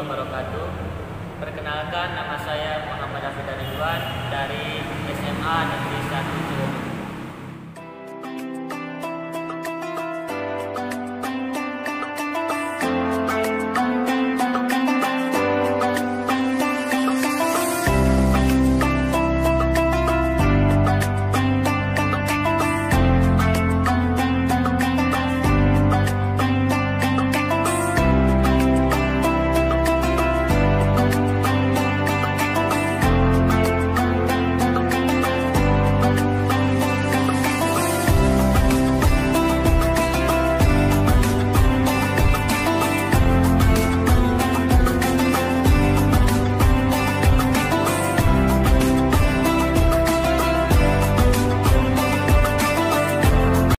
wabarakatuh. Perkenalkan nama saya Muhammad Afid Ridwan dari SMA Negeri 1 Cirebon.